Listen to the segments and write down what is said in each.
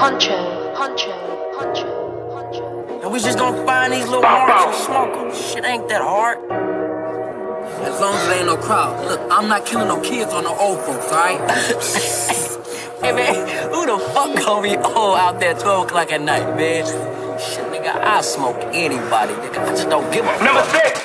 Honcho, honcho, honcho, honcho. And we just gonna find these little marks and smoke them. Shit ain't that hard. As long as there ain't no crowd. Look, I'm not killing no kids or no old folks, alright? Hey man, who the fuck gonna be old out there 12 o'clock at night, man? Shit, nigga, I smoke anybody, nigga. I just don't give a fuck. Number six.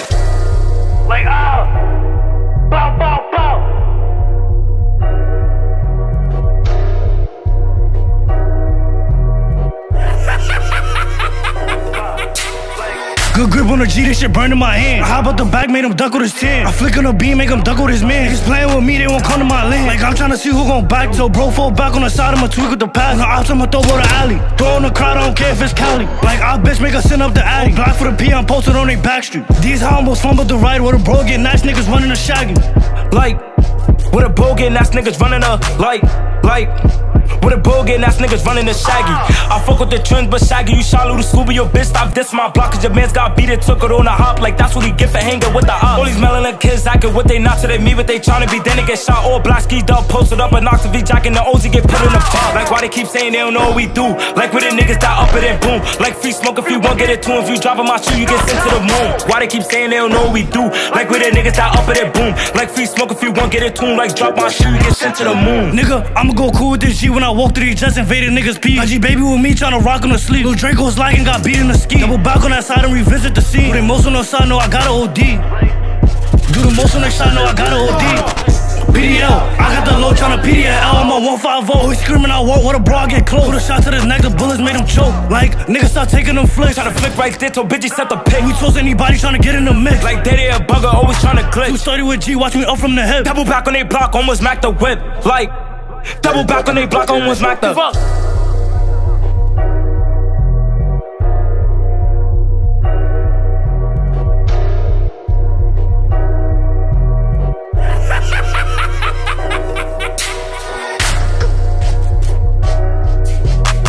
Good grip on the G, this shit burning my hand. I hop out the back, made him duck with his 10. I flick on the beam, make him duck with his man. Niggas playing with me, they won't come to my lane. Like I'm trying to see who gon' back. So bro, fall back on the side, I'ma tweak with the pass. No ops, I'ma throw go the alley. Throw in the crowd, I don't care if it's Cali. Like I bitch, make send up the alley. Black for the P, I'm posted on they back street. These humbles fumbled the ride, where the bro get nice niggas running the shaggy. Like, with a bogan ass niggas running a like, like. With a bogan ass niggas running the shaggy. I fuck with the trends, but shaggy, you shot little Scooby, your bitch stop this my block, cause your man's got beat it, took it on a hop, like that's what he get for hanging with the ops. All these melanin kids acting what they not to they me, what they tryna be, then they get shot, all black skied up, posted up, and knocks V jack and the O's get put in the pot. Like why they keep saying they don't know what we do? Like with the niggas die up and then boom. Like free smoke if you want, get it to 'em. If you dropping my shoe, you get sent to the moon. Why they keep saying they don't know what we do? Like with the niggas die up and then boom. Like free smoke if you want, get it to 'em. Like drop my shoe, you get sent to the moon. Nigga, I'ma go cool with this G when I walk through these jets invaded niggas pee. My G baby with me tryna rock on the sleep. Lil Draco's lagging, got beat in the ski. Double back on that side and revisit the scene. Do the most on the side, know I got a OD. Do the most on the side, know I got a OD. PDL, I got the low tryna PDL. I'm a 150. He screaming, I want what a bra get close. Put a shot to the neck, the bullets made him choke. Like, niggas start taking them flicks. Try to flick right there till bitches set the pick. We toast anybody tryna get in the mix. Like they a bugger, always tryna Who glitch. started with G, watch me up from the hip. Double back on they block, almost smack the whip. Like, double back on they block, almost smack the.